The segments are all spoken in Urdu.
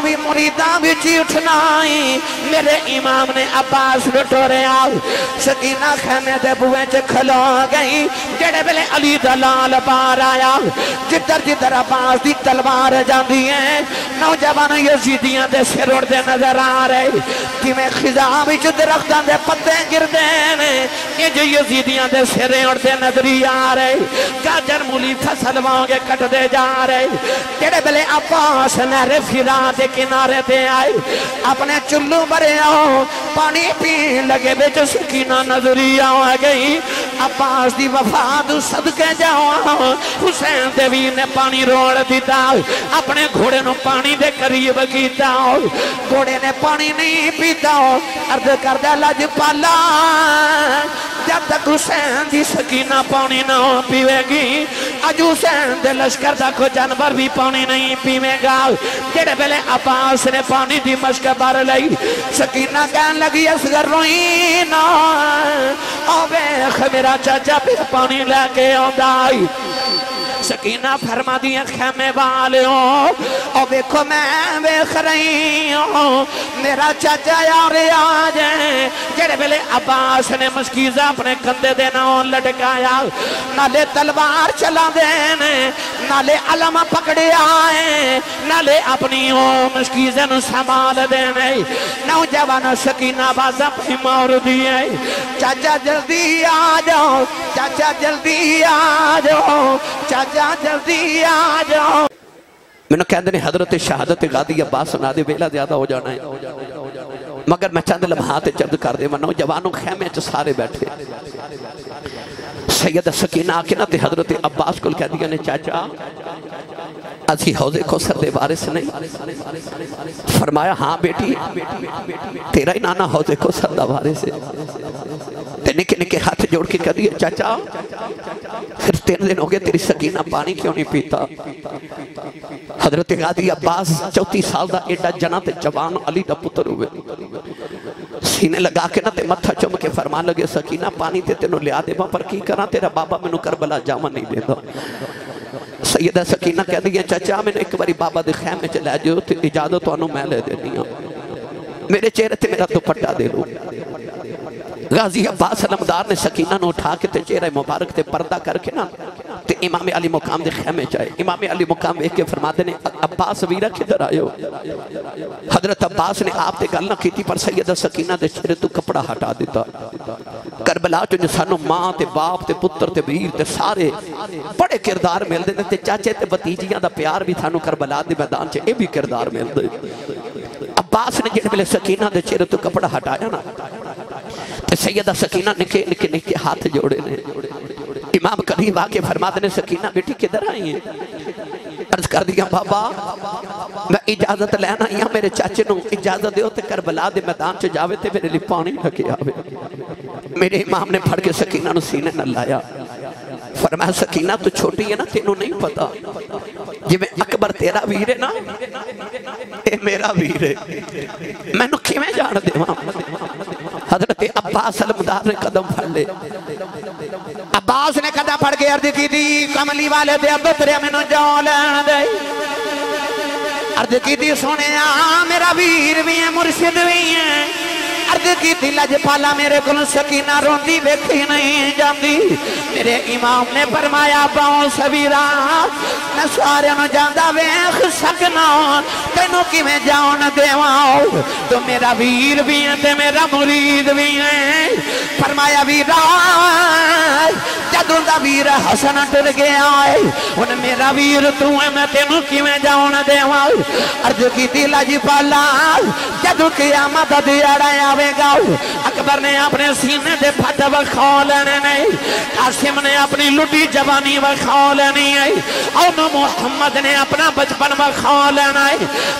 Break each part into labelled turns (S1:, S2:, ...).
S1: تو بھی مریداں بچی اٹھنائی میرے امام نے عباس لٹو رہے آؤ سکینہ خیمے دے بوئے چے کھلو گئی جڑے بلے علی دلال بار آیا جدر جدر عباس دی تلوار جاندی ہیں نوجوان یزیدیاں دے سر اڑ دے نظر آ رہے۔ کہ میں خزاں بچ درختان دے پتے گر دینے یہ جو یزیدیاں دے سر اڑ دے نظری آ رہے۔ گاجر مولی فصل وانگے کٹ دے جا رہے۔ جڑے بلے عباس نہر فیرا دے کنارے دے آئے۔ اپنے چلو برے آؤ۔ پانی پین لگے بے جو سکینہ نظری آؤ گئی۔ عباس دی وفاد صدقے جاؤ۔ حسین دیوی نے پانی روڑ دیتا۔ اپنے گھوڑے نو پانی دے قریب کیتا۔ گھوڑے نے پانی نہیں پیتا۔ عرض کردہ لج پالا۔ جب تک حسین دی سکینہ پانی نہ پیوے گی، اج حسین دے لشکر دا کو جانور بھی پانی نہیں پیوے گا۔ جڑے بلے عباس نے پانی دی مشک بار لئی۔ سکینہ کہن لگی اسگر روئی آوے او بیخ میرا چاچا پھر پانی لے کے آدائی سکینہ فرما دیا خیمے والیوں او دیکھو میں بیخ رہی ہوں، میرا چاچا یار آجیں جڑے بلے عباس نے مشکیزہ اپنے کندے دینا ہوں لڑکایا نالے تلوار چلا دینے نالے علم پکڑے آئے نالے اپنی او مشکیزہ نو سمال دینے نوجوان سکینہ باز اپنی مور دیئے چاچا جلدی آجاؤ چاچا جلدی آجاؤ چاچا جلدی آجاؤ
S2: میں نے کہندے نے حضرت شہادت غادی عباس سنا دے ویلا زیادہ ہو جانا ہے۔ مگر میں چند لمحات چرد کر دے منو جوانوں خیمے چ سارے بیٹھے۔ سید سکینہ آکے نا تے حضرت عباس کو کہہ دیا نے، چاچا، اسی حوضے کو سر دے بارس نہیں فرمایا ہاں بیٹی، تیرا ہی نانا حوضے کو سر دے بارس ہے۔ تے نکے نکے ہاتھ جوڑ کے کہہ دیا، چاچا، پھر تین دن ہو گئے، تیری سکینہ پانی کیوں نہیں پیتا؟ حضرت غادی عباس چوتی سال دا ایڈا جنا تے جوان علی دا پتر ہوئے۔ سینے لگا کے نہ تے متھا چم کے فرمان لگے، سکینہ پانی تے تینوں لیا دے پر کی کرا تیرا بابا میں نو کربلا جامع نہیں دے دا۔ سیدہ سکینہ کہہ دیا، چاچا میں نے ایک باری بابا دے خیمے چلے جو تے اجازت وانو میں لے دینی ہوں میرے چہرے تے میرا دوپٹا دے لو۔ غازی عباس علمدار نے سکینہ نو اٹھا کے تے چہرہ مبارک تے پردہ کر کے نا تے امام علی مقام دے خیمے چاہے امام علی مقام ایک کے فرما دینے عباس ویرہ کدھر آئے ہو حضرت عباس نے آپ تے گل نہ کی تھی پر سیدہ سکینہ دے چہرے تو کپڑا ہٹا دیتا۔ کربلا جو سانو ماں تے باپ تے پتر تے ویر تے سارے بڑے کردار مل دے تے چاچے تے بتیجیاں دا پیار بھی سانو کربلا دے میدان چ اے بھی کردار مل دے عباس نے جڑے سکینہ دے چہرے تو کپڑا ہٹایا نا سیدہ سکینہ نکے نکے نکے ہاتھ جوڑے نے۔ امام قریب آکے فرما دینے سکینہ بیٹی کدھر آئی ہیں؟ عرض کر دیا، بابا، میں اجازت لینا یا ہاں، میرے چاچے نو اجازت دیو تے کربلا دے میدان چ جاوے تے میرے لیے پانی لگے آوے۔ میرے امام نے پھڑ کے سکینہ نو سینے نہ لایا۔ فرمایا، سکینہ تو چھوٹی ہے نا، تینوں نہیں پتا۔ یہ میں اکبر تیرا ویر ہے نا، اے میرا ویر ہے۔ میں نو کیویں جان دے حضرت عباس علمدار نے قدم پھڑ لے۔
S1: عباس نے قدم پھڑ کے عرض کی دی کملی والے دے اب ترے میں نو لین دے۔ عرض کی دی سونے آ میرا ویر بھی ہے، مرشد بھی ہے۔ عرض کی تھی، لج پالا میرے کل سکینہ روندی ویکھی نہیں جاندی۔ میرے امام نے فرمایا، باؤں سویرا میں سارے نو جاندہ ویخ سکنا۔ تینوں کی میں جاؤں دیواؤں تو میرا ویر بھی ہے تے میرا مرید بھی ہے۔ فرمایا ویرا جدوں دا ویر حسن ٹر گیا ہے ان میرا ویر تو ہے میں تینوں کی میں جاؤں دیواؤ عرض کی تھی لج پالا جدوں قیامت دیڑا آوے گا اکبر نے اپنے سینے دے پھٹ وکھا لینے نہیں، قاسم نے اپنی لٹی جوانی وکھا لینی ہے اور محمد نے اپنا بچپن وکھا لینا ہے۔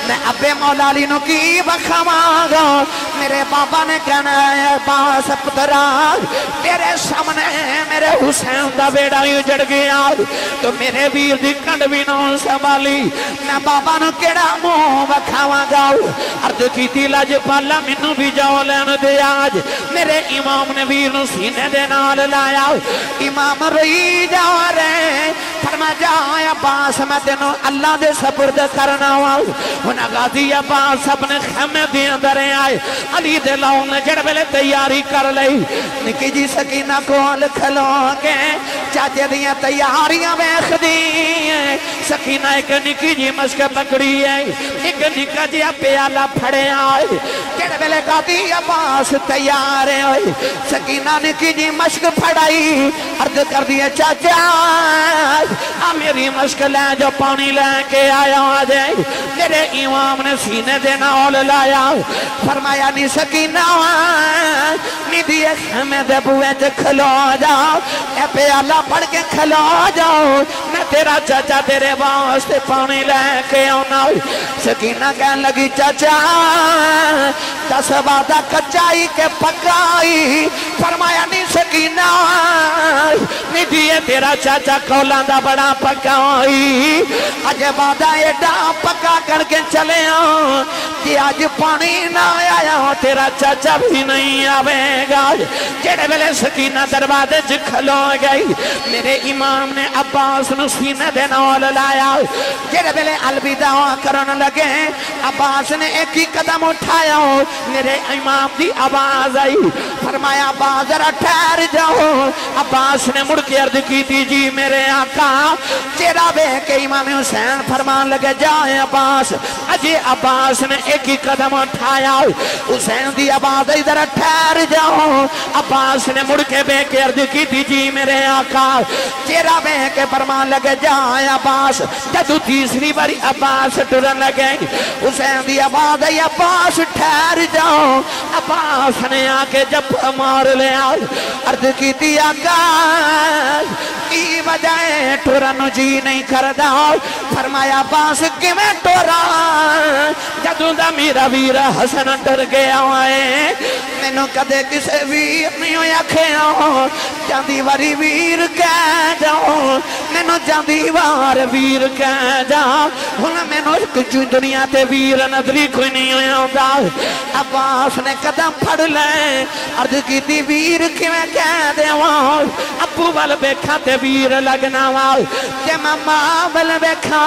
S1: میں ابے مولا علی نو کی وکھاواں؟ گا میرے بابا نے کہنا ہے باس پترا تیرے سامنے میرے حسین دا بیڑا ہی اجڑ گیا۔ تو میرے ویر دی کنڈ بھی نہ سنبھالی۔ میں بابا نو کیڑا منہ وکھاواں گا؟ عرض کیتی لج پالا مینوں بھی جاؤ لین دے آج۔ میرے امام نے ویر نو سینے دے نال لایا امام روئی جا رہے فرما جا عباس، میں تینوں اللہ دے سپرد کرنا ہوا انہاں غازی عباس اپنے خیمے دے اندر آئے۔ علی دے لاؤں نے جڑ ویلے تیاری کر لئی۔ نکی جی سکینہ کول کھلو کے چاچے دیاں تیاریاں ویخ دی سکینہ ایک نکی جی مشک پکڑی ہے۔ ایک نکا جی پیالہ پھڑے آئے جڑ ویلے غازی عباس تیار ہوئے سکینہ نکی جی مشک پھڑائی۔ عرض کر دیا چاچا آ میری مشک لے جو پانی لے کے آیا آجے میرے امام نے سینے دینا اول لایا۔ فرمایا، نی سکینہ، نی دیئے خیمے دے بوئے تے کھلو جاؤ اے پیالہ پڑھ کے کھلو جاؤ میں تیرا چاچا تیرے واسطے پانی لے کے آنا۔ سکینہ کہن لگی، چاچا، دس وعدہ کچائی کے پکائی۔ فرمایا نہیں سکینہ نہیں دیئے تیرا چاچا کولان دا بڑا پکائی آج وعدہ ایڈا پکا کر کے چلے ہوں کہ آج پانی نہ آیا ہوں تیرا چاچا بھی نہیں آوے گا جڑے بلے سکینہ دروازے جکھلو گئی میرے امام نے عباس نو سینے دے نول لایا جڑے بلے الوداع کرن لگے عباس نے ایک ہی قدم اٹھایا میرے امام دی آواز آئی فرمایا عباس ذرا ٹھہر مر جاؤ۔ عباس نے مڑ کے عرض کی تھی جی میرے آقا چیرا بے کے امام حسین فرمان لگے جائے عباس۔ اجی عباس نے ایک ہی قدم اٹھایا۔ حسین دی آواز آئی ذرا ٹھہر جاؤ۔ عباس نے مڑ کے بے کے عرض کی تھی جی میرے آقا۔ چیرا بے کے فرمان لگے جائے عباس۔ جدو تیسری باری عباس ٹرن لگے، حسین دی آواز آئی عباس، ٹھہر جاؤ۔ عباس نے آکے جب مار لے آئی عرض کی تھی آقا کی وجہ ٹورن جی نہیں کردہ فرمایا عباس کی میں ٹورا؟ جدوں دا میرا ویر حسن ڈر گیا ہوئے میں نو کدے کسے ویر نہیں ہویا کھیا جاندی واری ویر کہہ جاؤں۔ میں نو جاندی وار ویر کہہ جاؤں۔ ہن میں نو کچھ دنیا تے ویر نظری کوئی نہیں ہویا ہوتا عباس نے قدم پھڑ لے، عرض کی تی ویر کیویں کہہ دے وہاں ابو وال بیکھا تے ویر لگنا وہاں کہ میں ماں وال بیکھا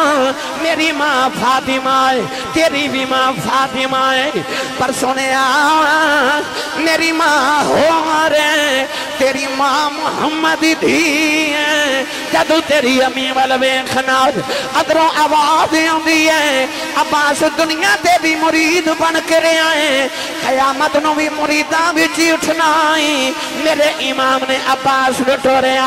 S1: میری ماں فاطمہ ہے، تیری بھی ماں فاطمہ ہے۔ پر سنے آ میری ماں ہو رہے تیری ماں محمد دھی ہے۔ جدو تیری امی وال بیکھنا ادروں آواز ہوندی ہے۔ عباس دنیا تے بھی مرید بن کے رہے آئے قیامت نو بھی مریداں بھی چی اٹھنا آئی میرے امام نے عباس لٹو رہے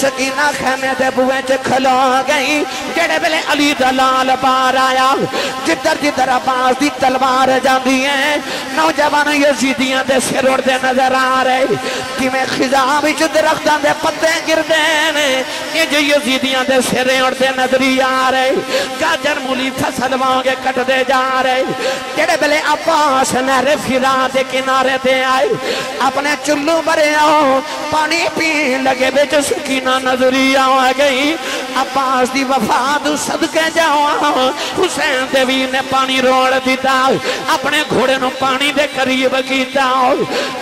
S1: سکینہ خیمے دے بوئے چے کھلو گئی جڑے بلے علی دلال بار آیا جدر جدر عباس دی تلوار جاندی ہیں نوجوان یزیدیاں دے سر اڑ دے نظر آ رہے۔ کہ میں خزاں بھی چھ درختان دے پتے گر دینے یہ جو یزیدیاں دے سر اڑ دے نظری آ رہے۔ گاجر مولی فصل وانگے کٹ دے جا رہے۔ جڑے بلے عباس نہر فیرا دے کنارے دے آئے۔ اپنے چلو برے آؤ پانی پین لگے بے جو سکینہ نظری آؤ گئی عباس دی وفاد صدقے جاؤ حسین دیوی نے پانی روڑ دیتا اپنے گھوڑے نو پانی دے قریب کیتا۔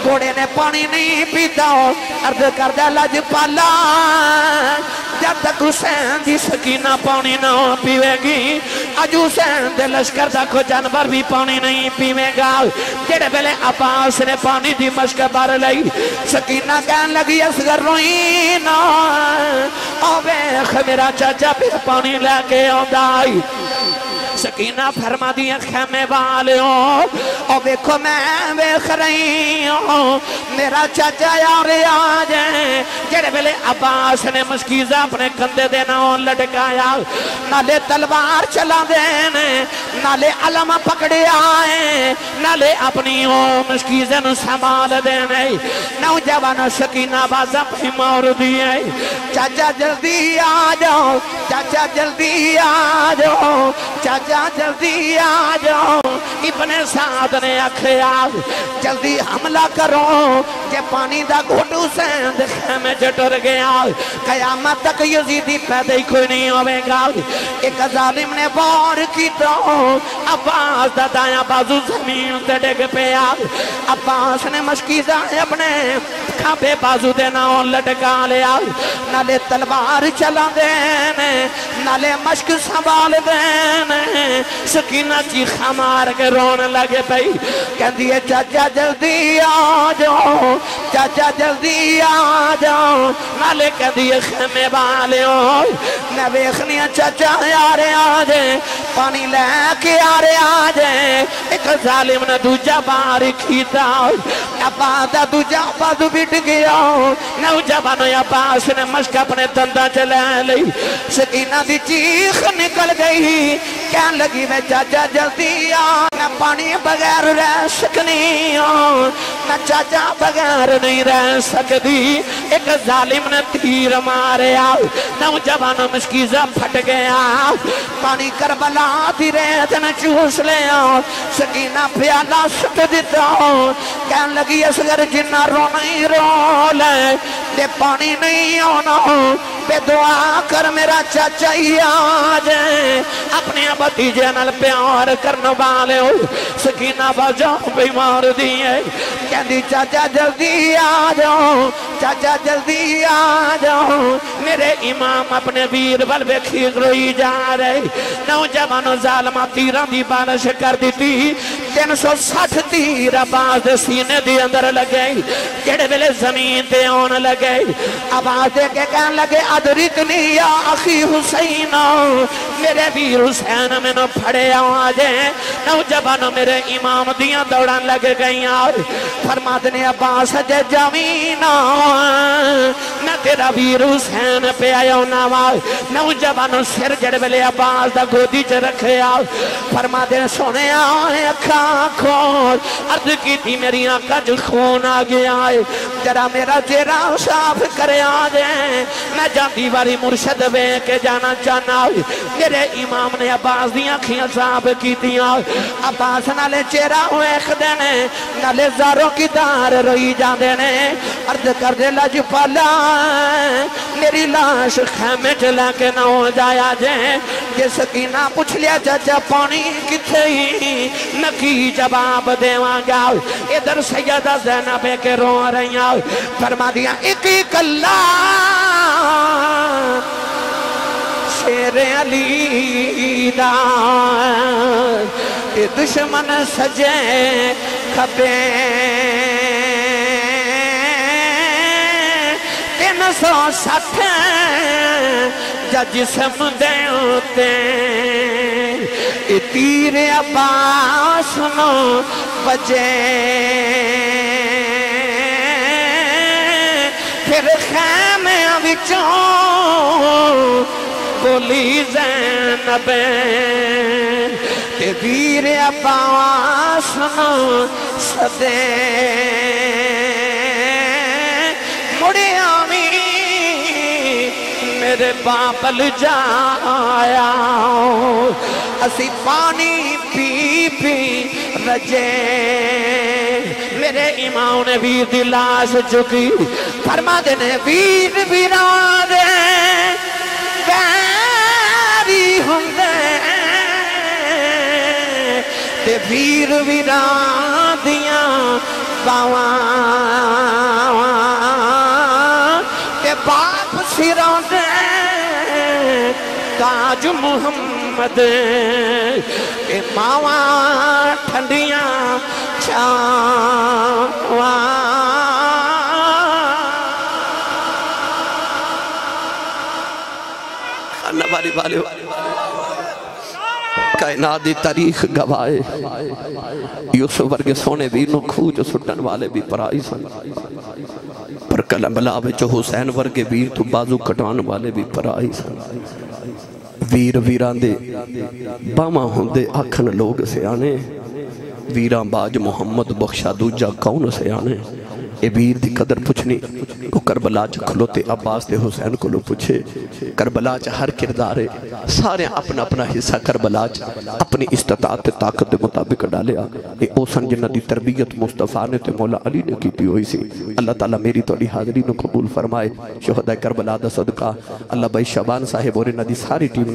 S1: گھوڑے نے پانی نہیں پیتا۔ عرض کردہ لج پالا۔ جب تک حسین دی سکینہ پانی نہ پیوے گی، اج حسین دے لشکر دا کو جانور بھی پانی نہیں پیوے گا۔ جڑے بلے عباس نے پانی دی مشک بار لئی، سکینہ کہن لگی اسگر روئی نا۔ او بیخ میرا چاچا پھر پانی لے کے آئی سکینہ فرما دیا خیمے والے ہوں اور دیکھو میں بیخ رہی ہوں، میرا چاچا یار آجیں جڑے بلے عباس نے مشکیزہ اپنے کندے دینا ہوں لٹکایا، نالے تلوار چلا دینے نالے علم پکڑے آئے نالے اپنی ہو مشکیزہ نو سنبھال دینے نوجوان سکینہ باز اپنی مور دیئے چاچا جلدی آ جاؤ، چاچا جلدی آ جاؤ، چاچا جلدی آ جاؤ۔ ابن سعد نے اکھیا جلدی حملہ کرو کہ پانی دا گھوٹو سیند خیمے جٹر گیا۔ قیامت تک یزیدی پیدا ہی کوئی نہیں ہوئے گا۔ ایک ظالم نے بار کی تو عباس دا دایا بازو زمین تے ڈگ پیا۔ عباس نے مشکیزہ اپنے کھابے بازو دے ناؤں لٹکا لیا نالے تلوار چلا دینے نالے مشک سنبھال دینے سکینہ چی خمار کے رون لگے بھئی کہن دیئے چاچا جلدی آ جاؤ چاچا جلدی آ جاؤ نالے کہن دیئے خیمے بالے ہو میں ویخنیا چاچا آرے آجے پانی لے کے آ آرے آجے۔ ایک ظالم نے دوجہ باری کھیتا ابا دا دوجہ بازو بٹ گیا۔ نوجوانو یا پاس نے مشک اپنے دندہ چلے لئی سکینہ دی چیخ نکل گئی۔ کہن لگی، میں چاچا جلدی آ میں پانی بغیر رہ سکنی ہوں میں چاچا بغیر نہیں رہ سکتی ایک ظالم نے تیر مارے آؤ نوجوانوں مشکیزہ پھٹ گیا۔ پانی کربلا دی ریت نے چوس لے آؤ سکینہ پیالہ سٹ دیتا ہوں کہن لگی اسگر جنہ رو نہیں رو لے دے پانی نہیں ہونا بے دعا کر میرا چاچا ہی آجے اپنے بھتیجے نال پیار کرنے والے ہو۔ سکینہ بجاؤ بیمار دیئے کہندی چاچا جلدی آجاؤ چاچا جلدی آجاؤ میرے امام اپنے ویر بل بے کھیگ روئی جا رہے۔ نوجوان نوجوانو ظالمہ تیران دی بارش کر دیتی تین سو سٹھ تیر آباز سینے دی اندر لگے۔ جڑے بلے زمین تے آن لگے۔ آباز دے کے کہن لگے، ادرکنی یا اخی حسین میرے ویر حسین میں نو پھڑے آجے نوجوانو میرے امام دیاں دوڑان لگ گئی اور فرما دنے عباس جے جمین میں تیرا ویر حسین پہ آیا نواز نوجوانو سر جڑ بلے عباس دا گودی چ رکھے آؤ فرما دنے سونے آئے اکھاں کھول عرض کی تھی میری آنکھا جو خون آگے آئے جرا میرا چہرہ صاف کرے آجے میں جاندی واری مرشد بے کے جانا چاہنا میرے امام نے عباس دیاں کھیاں صاحب کی دیاں عباس نالے چہرہ ہوئے خدینے نالے زاروں کی دار روئی جان دینے عرض کر دے لج پالا، میری لاش خیمے چلا کے نہ ہو جایا جائے یہ سکینہ پوچھ لیا، چاچا پانی کتھے ہی؟ نکی جواب دیوان گا ادھر سیدہ زینب کے رو رہی ہیں۔ فرما دیا ایک ایک اللہ شیر علی دا۔ دشمن سجے کھبے تین سو سٹھ جا جسم دے ہوتے اے تیر عباس نو بجے۔ پھر خیمے وچوں بولی زینب۔ تے ویر عباس نو صدے۔ مڑے آمی میرے بابل جایا اسی پانی پی پی رجے۔ میرے امام نے ویر دی لاش چکی فرما دینے ویر ویران دے ویری ہندے تے ویر ویران دیاں باواں۔ تے باپ سران دے تاج محمد اے ماواں ٹھنڈیاں
S2: اللہ باری والے کائنات دی تاریخ گوائے یوسف ورگے سونے ویر نو کھوج سٹن والے بھی پرائی سن۔ پر کلم بلاوے جو حسین ورگے ویر تو بازو کٹان والے بھی پرائی سن۔ ویر ویران دے باما ہوندے آکھن لوگ سے آنے ویران باج محمد بخشا دوجہ کون سے آنے اے ویر دی قدر پچھنی کو کربلا چا کھلوتے عباس دے حسین کو لو پچھے کربلا چا ہر کردارے سارے اپنا اپنا حصہ کربلا چا اپنی استطاعت طاقت دے مطابق ڈالے آ اے اوسن جنہ دی تربیت مصطفیٰ نے تے مولا علی نے کی تھی ہوئی سی اللہ تعالیٰ میری توڑی حاضری نو قبول فرمائے شہدہ کربلا دا صدقہ اللہ بھائی شبان صاحب اور ندی ساری ٹیم